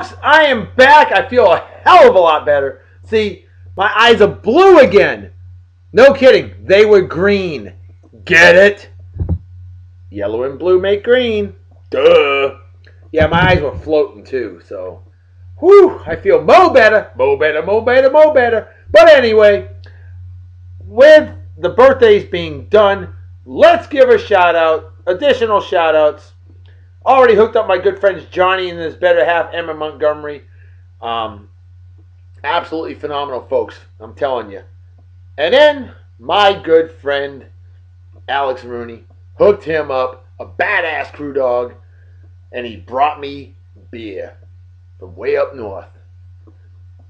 Folks, I am back. I feel a hell of a lot better. See, my eyes are blue again. No kidding. They were green. Get it? Yellow and blue make green. Duh. Yeah, my eyes were floating too, so. Whew, I feel mo better. Mo better, mo better, mo better. But anyway, with the birthdays being done, let's give a shout out, additional shout outs. Already hooked up my good friends Johnny and his better half, Emma Montgomery. Um, absolutely phenomenal folks, I'm telling you. And then my good friend Alex Rooney hooked him up, a badass crew dog, and he brought me beer from way up north.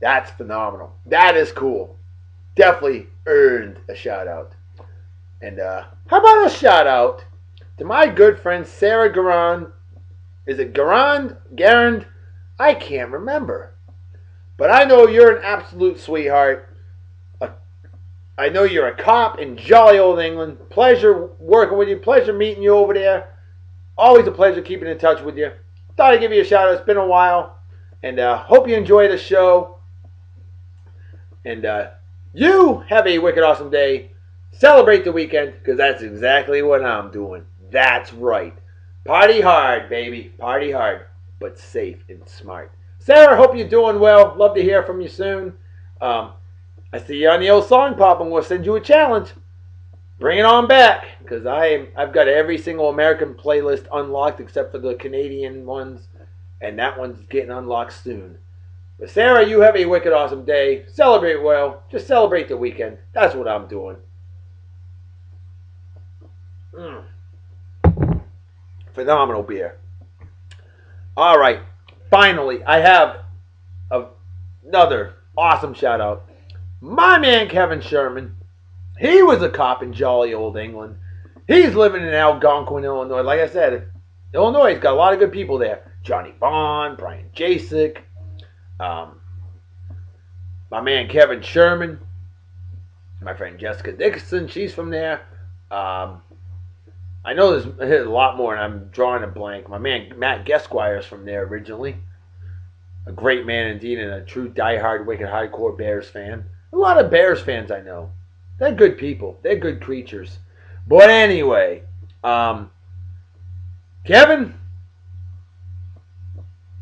That's phenomenal. That is cool. Definitely earned a shout out. And uh, how about a shout out to my good friend Sarah Garand? Is it Garand? Garand? I can't remember. But I know you're an absolute sweetheart. I know you're a cop in jolly old England. Pleasure working with you. Pleasure meeting you over there. Always a pleasure keeping in touch with you. Thought I'd give you a shout out. It's been a while. And uh, hope you enjoy the show. And uh, you have a wicked awesome day. Celebrate the weekend because that's exactly what I'm doing. That's right. Party hard, baby. Party hard, but safe and smart. Sarah, hope you're doing well. Love to hear from you soon. Um, I see you on the old song pop. and we'll send you a challenge. Bring it on back because I am, I've got every single American playlist unlocked except for the Canadian ones, and that one's getting unlocked soon. But Sarah, you have a wicked awesome day. Celebrate well. Just celebrate the weekend. That's what I'm doing. Mm. Phenomenal beer. All right. Finally, I have a, another awesome shout out. My man Kevin Sherman. He was a cop in jolly old England. He's living in Algonquin, Illinois. Like I said, Illinois has got a lot of good people there. Johnny Bond, Brian Jasek, um, my man Kevin Sherman, my friend Jessica Dixon, she's from there. Um, I know there's, a lot more, and I'm drawing a blank. My man Matt Gesquire is from there originally. A great man indeed, and a true diehard, wicked, hardcore Bears fan. A lot of Bears fans I know. They're good people. They're good creatures. But anyway, um, Kevin,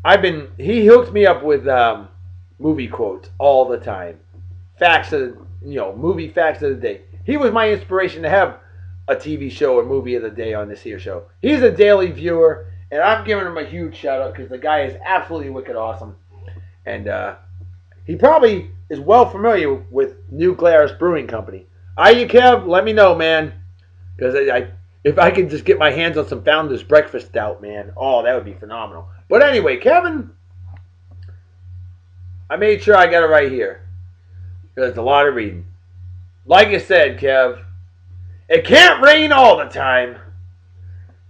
I've been. He hooked me up with um, movie quotes all the time. Facts of you know, movie facts of the day. He was my inspiration to have a TV show or movie of the day on this here show. He's a daily viewer, and I'm giving him a huge shout out because the guy is absolutely wicked awesome, and uh, he probably is well familiar with New Glarus Brewing Company. Are you, Kev? Let me know, man, because I, I if I could just get my hands on some Founders Breakfast Stout, man, oh, that would be phenomenal. But anyway, Kevin, I made sure I got it right here because a lot of reading. Like I said, Kev, it can't rain all the time.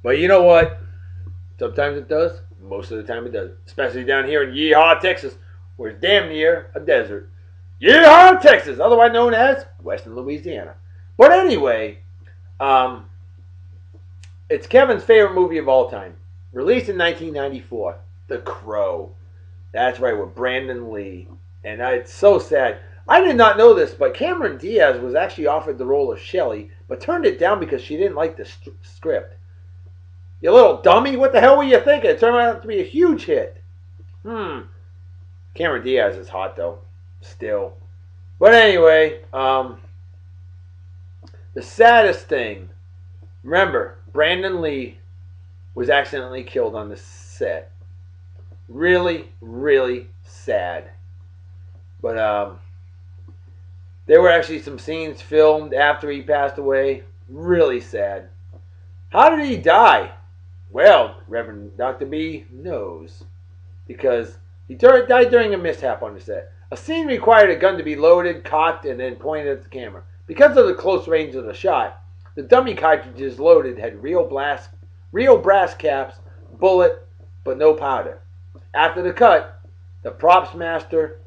But you know what? Sometimes it does. Most of the time it does. Especially down here in Yeehaw, Texas, where it's damn near a desert. Yeehaw, Texas, otherwise known as Western Louisiana. But anyway, um, it's Kevin's favorite movie of all time. Released in 1994, The Crow. That's right, with Brandon Lee. And I, it's so sad. I did not know this, but Cameron Diaz was actually offered the role of Shelley, but turned it down because she didn't like the st- script. You little dummy, what the hell were you thinking? It turned out to be a huge hit. Hmm. Cameron Diaz is hot though, still. But anyway, um, the saddest thing. Remember, Brandon Lee was accidentally killed on the set. Really, really sad. But um, there were actually some scenes filmed after he passed away. Really sad. How did he die? Well, Reverend Dr. B knows. Because he died during a mishap on the set. A scene required a gun to be loaded, cocked, and then pointed at the camera. Because of the close range of the shot, the dummy cartridges loaded had real blast, real brass caps, bullet, but no powder. After the cut, the props master,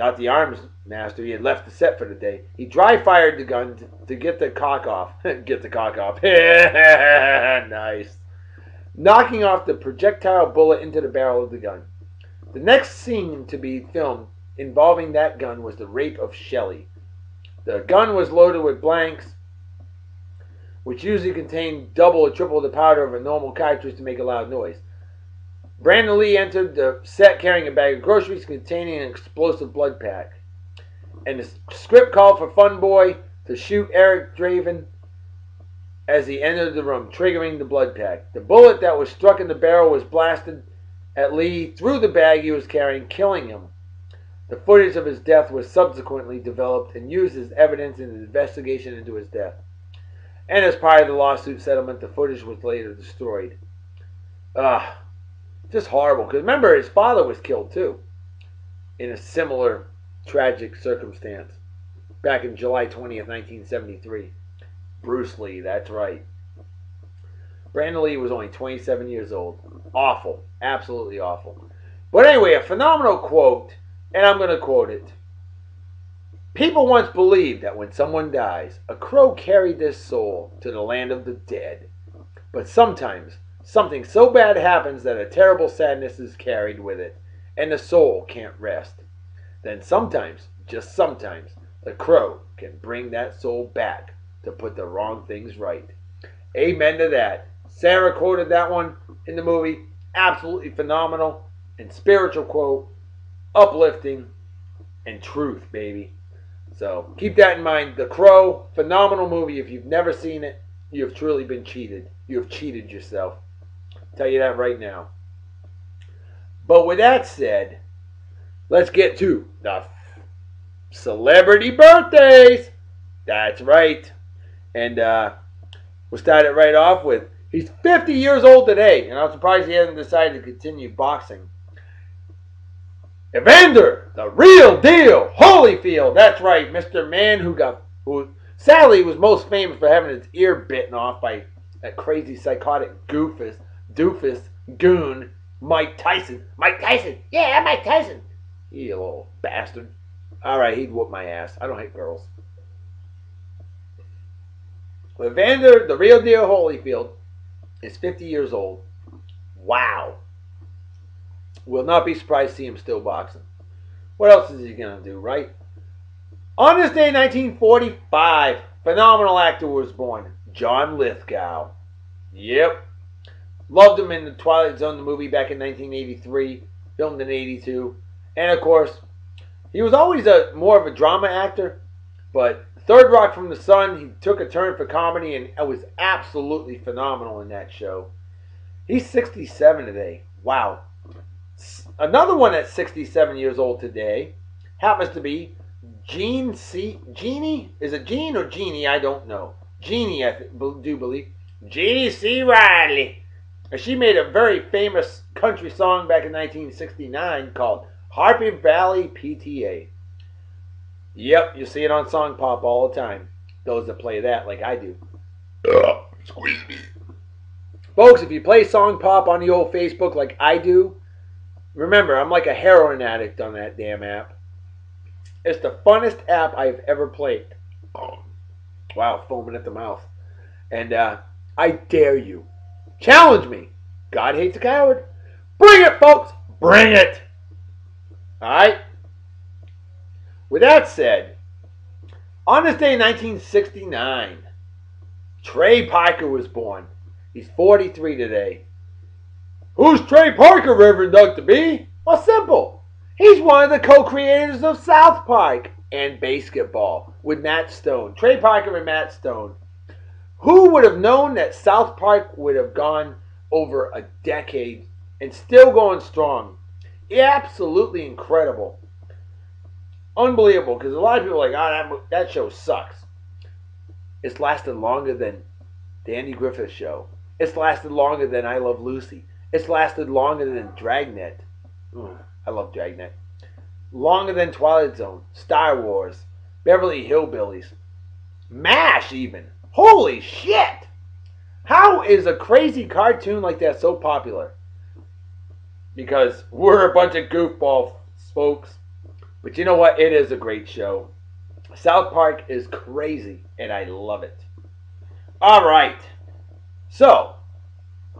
not the arms master, he had left the set for the day. He dry fired the gun to, to get the cock off. get the cock off. nice. Knocking off the projectile bullet into the barrel of the gun. The next scene to be filmed involving that gun was the rape of Shelley. The gun was loaded with blanks, which usually contained double or triple the powder of a normal cartridge to make a loud noise. Brandon Lee entered the set carrying a bag of groceries containing an explosive blood pack. And the script called for Fun Boy to shoot Eric Draven as he entered the room, triggering the blood pack. The bullet that was struck in the barrel was blasted at Lee through the bag he was carrying, killing him. The footage of his death was subsequently developed and used as evidence in the investigation into his death. And as part of the lawsuit settlement, the footage was later destroyed. Ah, just horrible. Because remember, his father was killed too, in a similar tragic circumstance, back in July 20th, 1973. Bruce Lee, that's right. Brandon Lee was only 27 years old. Awful. Absolutely awful. But anyway, a phenomenal quote, and I'm going to quote it. People once believed that when someone dies, a crow carried their soul to the land of the dead. But sometimes something so bad happens that a terrible sadness is carried with it, and the soul can't rest. Then sometimes, just sometimes, the crow can bring that soul back to put the wrong things right. Amen to that. Sarah quoted that one in the movie. Absolutely phenomenal and spiritual quote, uplifting, and truth, baby. So keep that in mind. The Crow, phenomenal movie. If you've never seen it, you have truly been cheated. You have cheated yourself. Tell you that right now. But with that said, let's get to the celebrity birthdays. That's right. And uh, we'll start it right off with he's 50 years old today, and I'm surprised he hasn't decided to continue boxing. Evander, the real deal, Holyfield. That's right, Mr. Man who got who sadly was most famous for having his ear bitten off by that crazy psychotic goofus, doofus, goon, Mike Tyson. Mike Tyson, yeah, Mike Tyson. You little bastard. All right, he'd whoop my ass. I don't hate girls. Evander, the real deal, Holyfield, is 50 years old. Wow. Will not be surprised to see him still boxing. What else is he going to do, right? On this day, 1945, phenomenal actor was born, John Lithgow. Yep. Loved him in the Twilight Zone, the movie back in 1983, filmed in 82. And of course, he was always a more of a drama actor, but Third Rock from the Sun, he took a turn for comedy and was absolutely phenomenal in that show. He's 67 today. Wow. Another one that's 67 years old today happens to be Gene C. Jeannie? Is it Gene or Jeannie? I don't know. Jeannie, I do believe. Jeannie C. Riley. And she made a very famous country song back in 1969 called Harper Valley PTA. Yep, you see it on Song Pop all the time. Those that play that, like I do. Uh, squeeze me. Folks, if you play Song Pop on the old Facebook like I do, remember, I'm like a heroin addict on that damn app. It's the funnest app I've ever played. Oh, wow, foaming at the mouth. And uh, I dare you. Challenge me. God hates a coward. Bring it, folks. Bring it. All right? With that said, on this day in 1969, Trey Parker was born. He's 43 today. Who's Trey Parker, Reverend Dr. B? Well, simple. He's one of the co-creators of South Park and basketball with Matt Stone. Trey Parker and Matt Stone. Who would have known that South Park would have gone over a decade and still going strong? Absolutely incredible unbelievable because a lot of people are like, oh, that, that show sucks. It's lasted longer than the Andy Griffith Show. It's lasted longer than I Love Lucy. It's lasted longer than Dragnet. Ooh, I love Dragnet. Longer than Twilight Zone, Star Wars, Beverly Hillbillies, MASH, even. Holy shit! How is a crazy cartoon like that so popular? Because we're a bunch of goofball folks but you know what? It is a great show. South Park is crazy, and I love it. All right. So,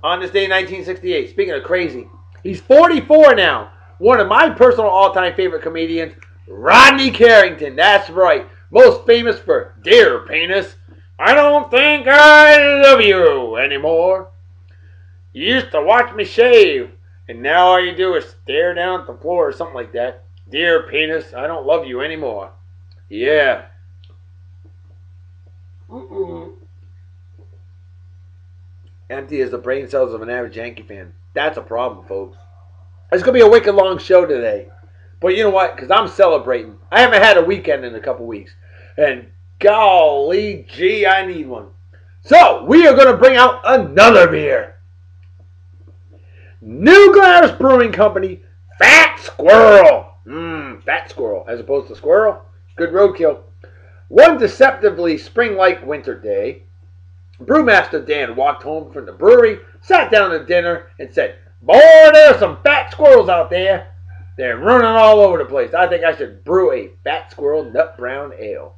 on this day, in 1968, speaking of crazy, he's 44 now. one of my personal all-time favorite comedians, Rodney Carrington. That's right. Most famous for Dear Penis, I don't think I love you anymore. You used to watch me shave, and now all you do is stare down at the floor or something like that. Dear penis, I don't love you anymore. Yeah. Mm-mm. Empty as the brain cells of an average Yankee fan. That's a problem, folks. It's going to be a wicked long show today. But you know what? Because I'm celebrating. I haven't had a weekend in a couple weeks. And golly gee, I need one. So, we are going to bring out another beer. New Glarus Brewing Company, Fat Squirrel. Mmm, Fat Squirrel, as opposed to Squirrel. Good roadkill. One deceptively spring-like winter day, Brewmaster Dan walked home from the brewery, sat down to dinner, and said, Boy, there are some fat squirrels out there. They're running all over the place. I think I should brew a fat squirrel nut brown ale.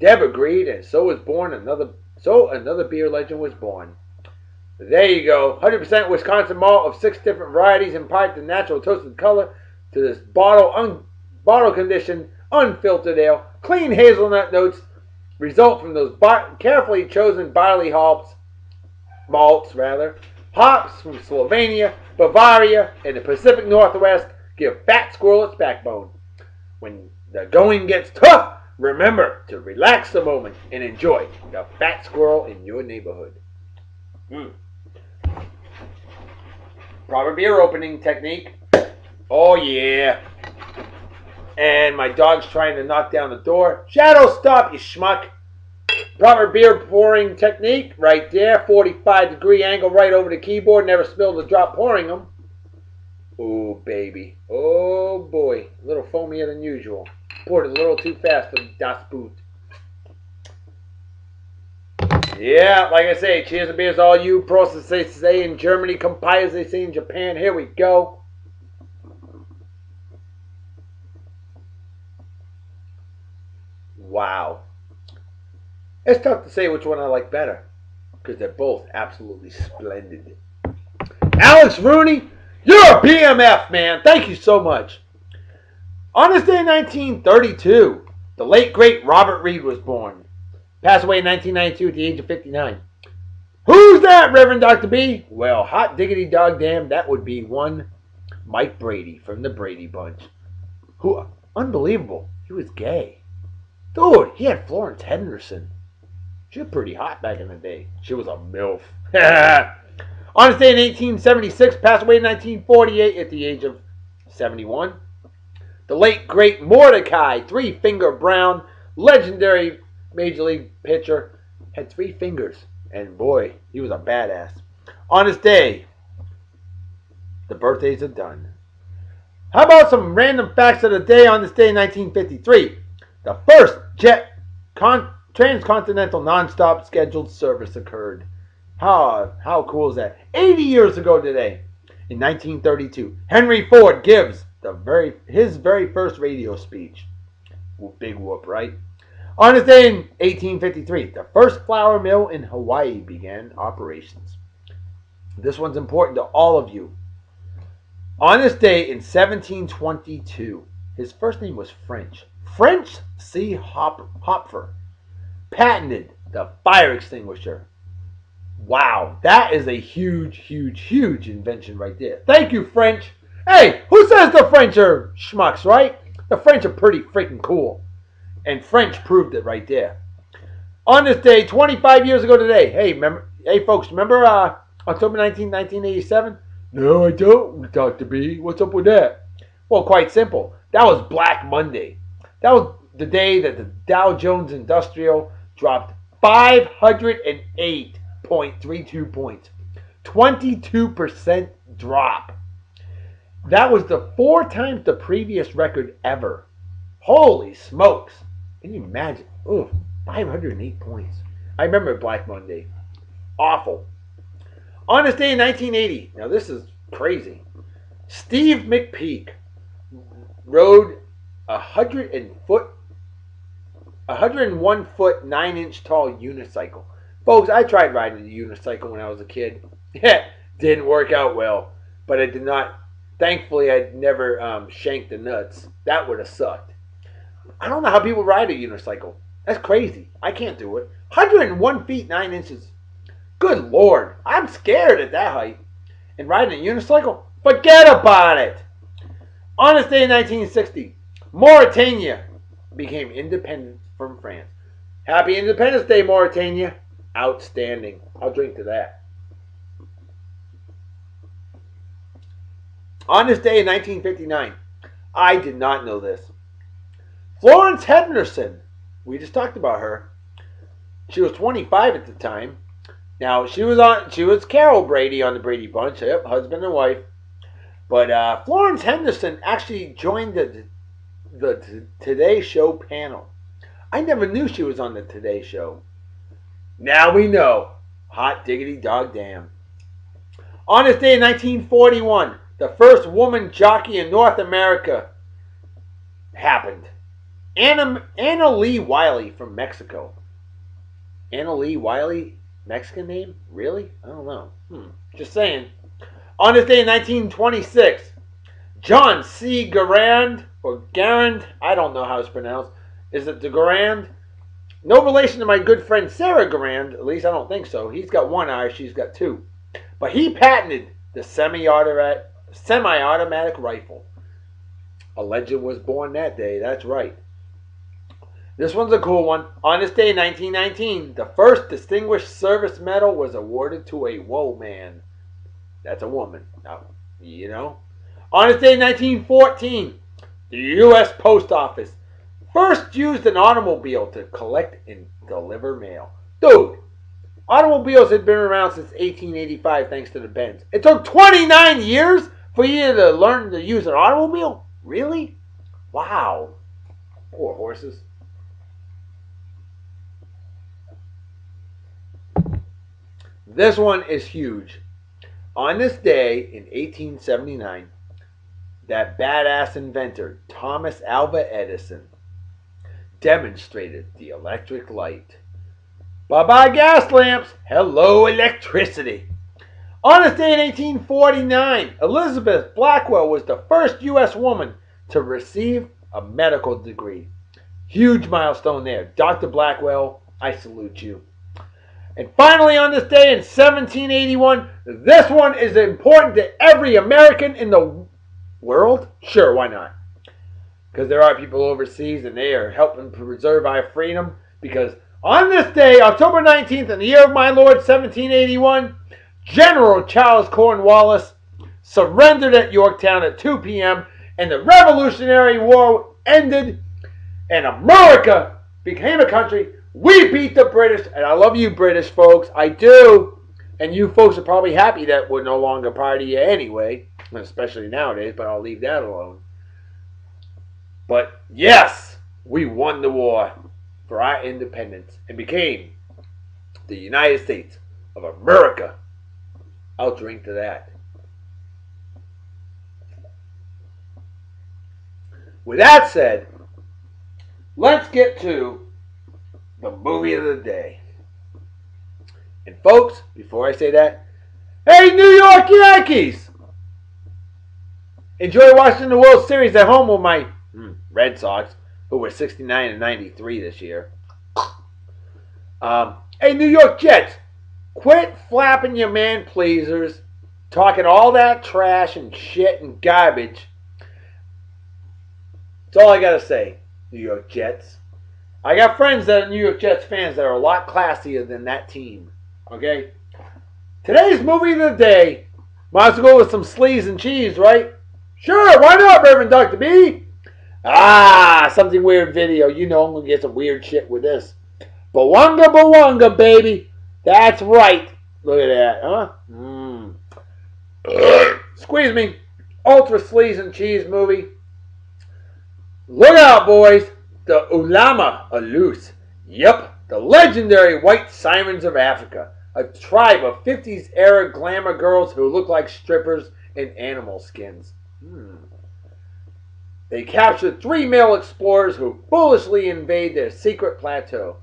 Deb agreed, and so was born another. So another beer legend was born. There you go, 100% Wisconsin malt of six different varieties imparts the natural toasted color to this bottle un, bottle conditioned, unfiltered ale. Clean hazelnut notes result from those carefully chosen barley hops, malts rather. Hops from Slovenia, Bavaria, and the Pacific Northwest give Fat Squirrel its backbone. When the going gets tough, remember to relax a moment and enjoy the Fat Squirrel in your neighborhood. Mm. Proper beer opening technique. Oh yeah. And my dog's trying to knock down the door. Shadow, stop, you schmuck. Proper beer pouring technique right there. 45 degree angle right over the keyboard. Never spilled a drop pouring them. Oh, baby. Oh, boy. A little foamier than usual. Poured a little too fast for Das Boot. Yeah, like I say, cheers and beers all you. Process they say in Germany, compile as they say in Japan. Here we go. Wow. It's tough to say which one I like better because they're both absolutely splendid. Alex Rooney, you're a BMF, man. Thank you so much. On this day in 1932, the late great Robert Reed was born. Passed away in 1992 at the age of 59. Who's that, Reverend Dr. B? Well, hot diggity dog damn, that would be one Mike Brady from the Brady Bunch. Who, unbelievable, he was gay. Dude, he had Florence Henderson. She was pretty hot back in the day. She was a MILF. On this day in 1876, passed away in 1948 at the age of 71. The late, great Mordecai Three Finger Brown, legendary Major League pitcher, had three fingers. And boy, he was a badass. On this day, the birthdays are done. How about some random facts of the day on this day in 1953? The first jet con- transcontinental nonstop scheduled service occurred. How, how cool is that? 80 years ago today, in 1932, Henry Ford gives the very his very first radio speech. Big whoop, right? On this day in 1853, the first flour mill in Hawaii began operations. This one's important to all of you. On this day in 1722, his first name was French. French C. Hop- Hopfer patented the fire extinguisher. Wow, that is a huge, huge, huge invention right there. Thank you, French. Hey, who says the French are schmucks, right? The French are pretty freaking cool. And French proved it right there. On this day, 25 years ago today, hey, remember, hey folks, remember uh, October 19, 1987? No, I don't, Dr. B. What's up with that? Well, quite simple. That was Black Monday. That was the day that the Dow Jones Industrial dropped 508.32 points. 22% drop. That was the four times the previous record ever. Holy smokes. Can you imagine? Ooh, 508 points. I remember Black Monday. Awful. On this day in 1980, now this is crazy. Steve McPeak rode a hundred and foot, a hundred and one foot nine inch tall unicycle. Folks, I tried riding a unicycle when I was a kid. Yeah, didn't work out well, but I did not Thankfully, I'd never um, shanked the nuts. That would have sucked. I don't know how people ride a unicycle. That's crazy. I can't do it. 101 feet 9 inches. Good lord. I'm scared at that height. And riding a unicycle? Forget about it. On this day in 1960, Mauritania became independent from France. Happy Independence Day, Mauritania. Outstanding. I'll drink to that. On this day in 1959, I did not know this. Florence Henderson, we just talked about her. She was 25 at the time. Now she was on. She was Carol Brady on the Brady Bunch. Yep, husband and wife. But uh, Florence Henderson actually joined the the Today Show panel. I never knew she was on the Today Show. Now we know. Hot diggity dog damn. On this day in 1941, the first woman jockey in North America happened. Anna, Anna Lee Wiley from Mexico. Anna Lee Wiley, Mexican name? Really? I don't know. Hmm. Just saying. On this day in 1926, John C. Garand, or Garand, I don't know how it's pronounced. Is it the Garand? No relation to my good friend Sarah Garand, at least I don't think so. He's got one eye, she's got two. But he patented the semi-automatic, semi-automatic rifle. A legend was born that day, that's right. This one's a cool one. On this day, 1919, the first Distinguished Service Medal was awarded to a whoa man. That's a woman. Now, you know. On this day, 1914, the U.S. Post Office first used an automobile to collect and deliver mail. Dude, automobiles had been around since 1885 thanks to the Benz. It took 29 years for you to learn to use an automobile? Really? Wow. Poor horses. This one is huge. On this day in 1879, that badass inventor, Thomas Alva Edison, demonstrated the electric light. Bye bye gas lamps. Hello electricity. On this day in 1849, Elizabeth Blackwell was the first U.S. woman to receive a medical degree. Huge milestone there. Dr. Blackwell, I salute you. And finally, on this day in 1781, this one is important to every American in the world. Sure, why not? Because there are people overseas and they are helping to preserve our freedom. Because on this day, October 19th, in the year of my Lord 1781, General Charles Cornwallis surrendered at Yorktown at 2 p.m. and the Revolutionary War ended and America became a country we beat the British, and I love you, British folks. I do. And you folks are probably happy that we're no longer part of you anyway, especially nowadays, but I'll leave that alone. But yes, we won the war for our independence and became the United States of America. I'll drink to that. With that said, let's get to the movie of the day. And folks, before I say that, hey, New York Yankees! Enjoy watching the World Series at home with my hmm, Red Sox, who were 69 and 93 this year. Um, hey, New York Jets, quit flapping your man pleasers, talking all that trash and shit and garbage. That's all I gotta say, New York Jets. I got friends that are New York Jets fans that are a lot classier than that team. Okay? Today's movie of the day. Might as well go with some sleaze and cheese, right? Sure, why not, Reverend Dr. B? Ah, something weird video. You know I'm gonna get some weird shit with this. Bowanga Bowanga, baby. That's right. Look at that, huh? Mmm. Squeeze me. Ultra sleaze and cheese movie. Look out, boys the Ulama Alus. Yep, the legendary White Sirens of Africa. A tribe of 50s era glamour girls who look like strippers in animal skins. Hmm. They capture three male explorers who foolishly invade their secret plateau.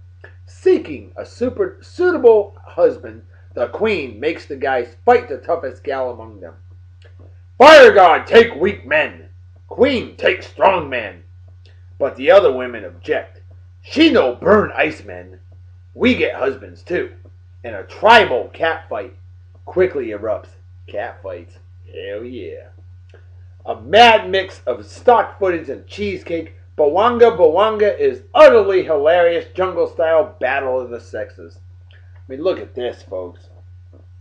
Seeking a super suitable husband, the queen makes the guys fight the toughest gal among them. Fire God, take weak men. Queen, take strong men. But the other women object. She no burn ice men. We get husbands too. And a tribal cat fight quickly erupts. Cat fights. Hell yeah. A mad mix of stock footage and cheesecake. Bowanga Bowanga is utterly hilarious jungle style battle of the sexes. I mean, look at this, folks.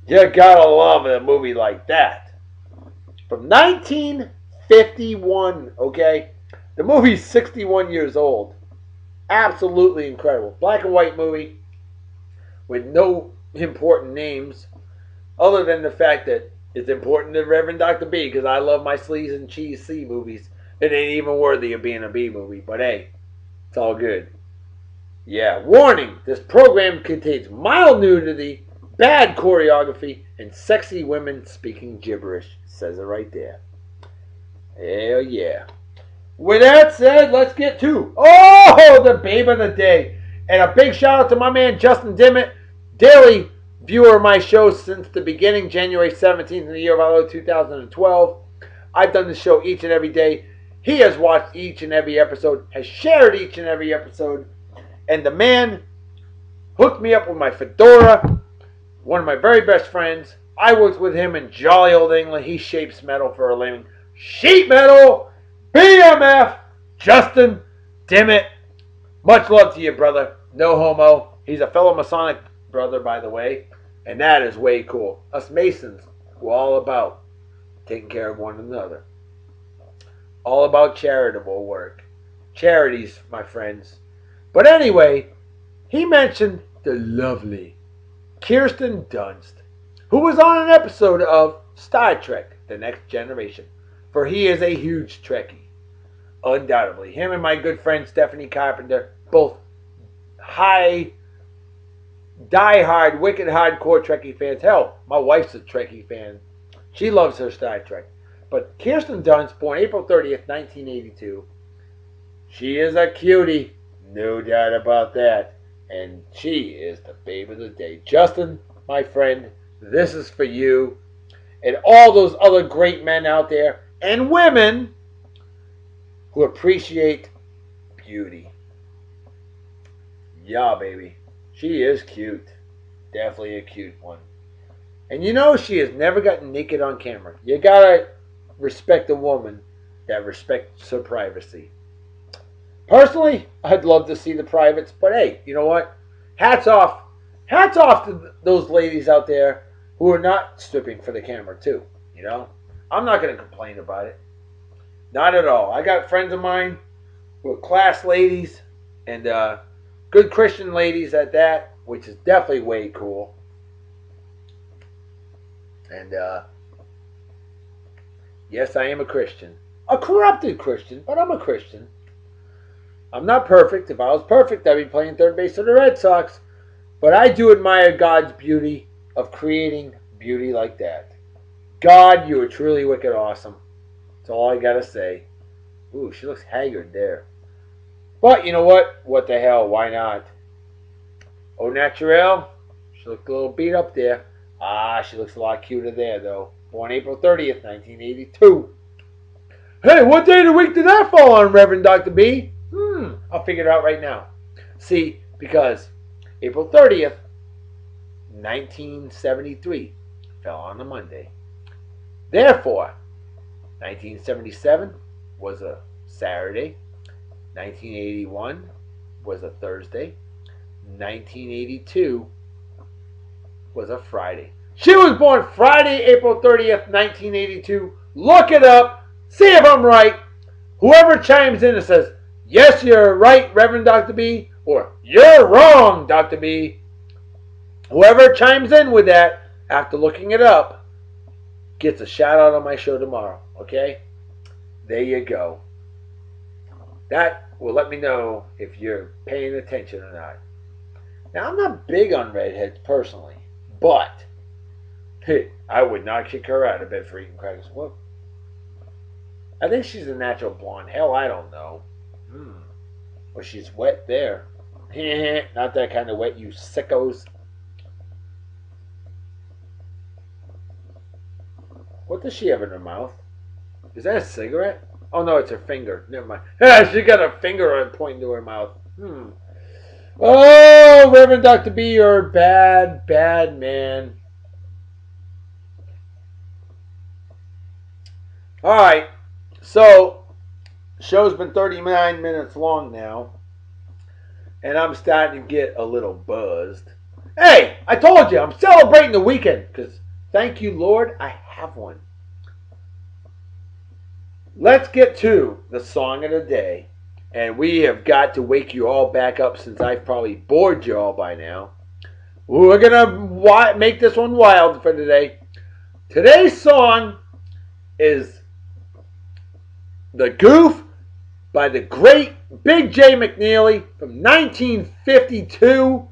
You gotta love a movie like that. From 1951, okay? The movie's 61 years old. Absolutely incredible. Black and white movie with no important names other than the fact that it's important to Reverend Dr. B because I love my sleaze and cheese C movies. It ain't even worthy of being a B movie, but hey, it's all good. Yeah, warning this program contains mild nudity, bad choreography, and sexy women speaking gibberish. says it right there. Hell yeah. With that said, let's get to oh the babe of the day. And a big shout out to my man Justin Dimmitt, daily viewer of my show since the beginning, January 17th in the year of our Lord 2012. I've done the show each and every day. He has watched each and every episode, has shared each and every episode, and the man hooked me up with my fedora, one of my very best friends. I worked with him in jolly old England. He shapes metal for a living. Sheet metal, BMF, Justin Dimmitt. Much love to you, brother. No homo. He's a fellow Masonic brother, by the way, and that is way cool. Us Masons, we're all about taking care of one another. All about charitable work. Charities, my friends. But anyway, he mentioned the lovely Kirsten Dunst, who was on an episode of Star Trek The Next Generation, for he is a huge Trekkie. Undoubtedly. Him and my good friend Stephanie Carpenter, both high, die-hard, wicked hardcore Trekkie fans. Hell, my wife's a Trekkie fan. She loves her Star Trek. But Kirsten Dunst, born April 30th, 1982, she is a cutie. No doubt about that. And she is the babe of the day. Justin, my friend, this is for you and all those other great men out there and women who appreciate beauty. Yeah, baby. She is cute. Definitely a cute one. And you know she has never gotten naked on camera. You gotta respect a woman that respects her privacy. Personally, I'd love to see the privates, but hey, you know what? Hats off. Hats off to those ladies out there who are not stripping for the camera too. You know? I'm not gonna complain about it. Not at all. I got friends of mine who are class ladies and uh, good Christian ladies at that, which is definitely way cool. And uh, yes, I am a Christian. A corrupted Christian, but I'm a Christian. I'm not perfect. If I was perfect, I'd be playing third base for the Red Sox. But I do admire God's beauty of creating beauty like that. God, you are truly wicked awesome. That's all I gotta say. Ooh, she looks haggard there. But you know what? What the hell? Why not? Au naturel. She looked a little beat up there. Ah, she looks a lot cuter there, though. Born April 30th, 1982. Hey, what day of the week did that fall on, Reverend Dr. B? Hmm, I'll figure it out right now. See, because April 30th, 1973 fell on a Monday. Therefore, 1977 was a Saturday. 1981 was a Thursday. 1982 was a Friday. She was born Friday, April 30th, 1982. Look it up. See if I'm right. Whoever chimes in and says, Yes, you're right, Reverend Dr. B, or You're wrong, Dr. B. Whoever chimes in with that after looking it up gets a shout out on my show tomorrow. Okay? There you go. That will let me know if you're paying attention or not. Now, I'm not big on redheads personally, but hey, I would not kick her out of bed for eating crackers. What? I think she's a natural blonde. Hell, I don't know. Hmm. Well, she's wet there. not that kind of wet, you sickos. What does she have in her mouth? Is that a cigarette? Oh no, it's her finger. Never mind. She got her finger pointing to her mouth. Hmm. Oh, Reverend Dr. B, you're a bad, bad man. All right. So, show's been 39 minutes long now, and I'm starting to get a little buzzed. Hey, I told you, I'm celebrating the weekend because thank you, Lord, I have one. Let's get to the song of the day. And we have got to wake you all back up since I've probably bored you all by now. We're going to make this one wild for today. Today's song is The Goof by the great Big Jay McNeely from 1952.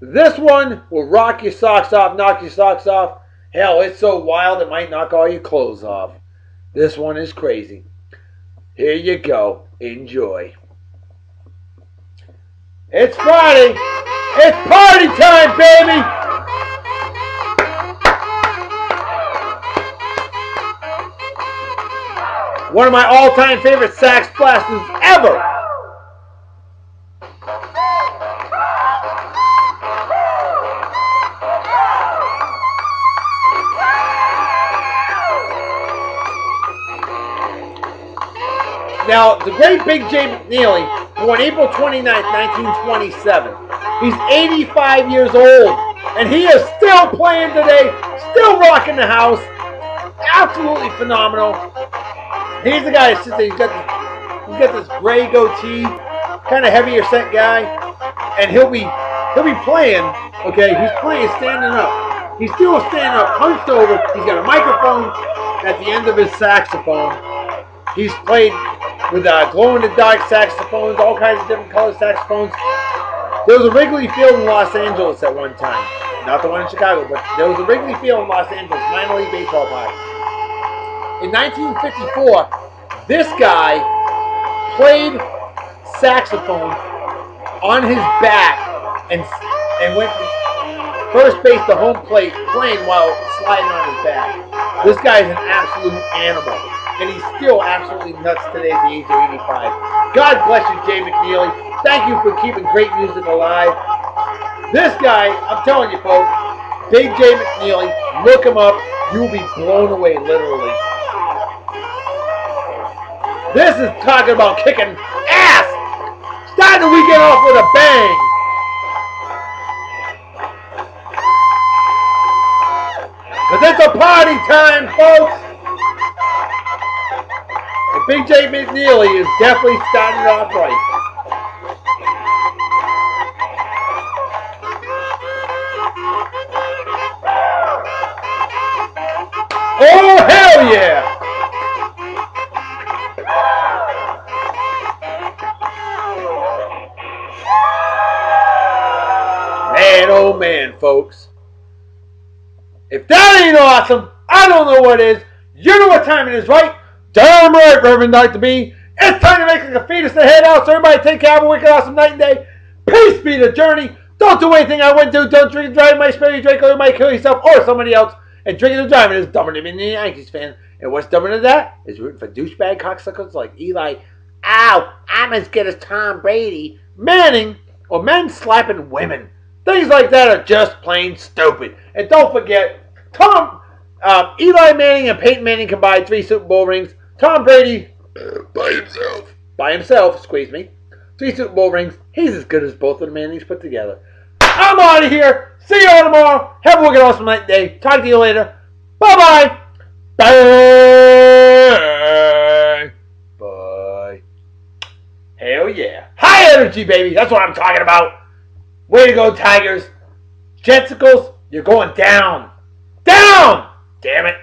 This one will rock your socks off, knock your socks off. Hell, it's so wild it might knock all your clothes off. This one is crazy. Here you go. Enjoy. It's Friday. It's party time, baby. One of my all-time favorite sax blasters ever. Now, the great Big Jay McNeely, born April 29, 1927, he's 85 years old, and he is still playing today, still rocking the house. Absolutely phenomenal. He's the guy that sits there, he's got this, he's got this gray goatee, kind of heavier set guy, and he'll be he'll be playing, okay, he's playing standing up. He's still standing up, hunched over, he's got a microphone at the end of his saxophone. He's played with uh, glow-in-the-dark saxophones, all kinds of different color saxophones. There was a Wrigley Field in Los Angeles at one time. Not the one in Chicago, but there was a Wrigley Field in Los Angeles, minor league baseball park. In 1954, this guy played saxophone on his back and and went from first base to home plate playing while sliding on his back. This guy is an absolute animal and he's still absolutely nuts today at the age of 85. God bless you, Jay McNeely. Thank you for keeping great music alive. This guy, I'm telling you, folks, Big Jay McNeely, look him up. You'll be blown away, literally. This is talking about kicking ass. Starting the weekend off with a bang. Because it's a party time, folks. Big Jay McNeely is definitely starting off right. Folks. If that ain't awesome, I don't know what is. You know what time it is, right? Damn right, Reverend Dr. B. It's time to make a fetus to head out. So everybody take care. Have a wicked awesome night and day. Peace be the journey. Don't do anything I wouldn't do. Don't drink and drive. My spirit drink or you might kill yourself or somebody else. And drinking and driving is dumber than being a Yankees fan. And what's dumber than that is rooting for douchebag cocksuckers like Eli. Ow, I'm as good as Tom Brady. Manning or men slapping women. Things like that are just plain stupid. And don't forget, Tom, uh, Eli Manning and Peyton Manning combined three Super Bowl rings. Tom Brady, uh, by himself. By himself, squeeze me. Three Super Bowl rings. He's as good as both of the Mannings put together. I'm out of here. See you all tomorrow. Have a wicked awesome night day. Talk to you later. Bye-bye. Bye. Bye. Hell yeah. High energy, baby. That's what I'm talking about. Way to go, Tigers. Jetsicles, you're going down. Down! Damn it.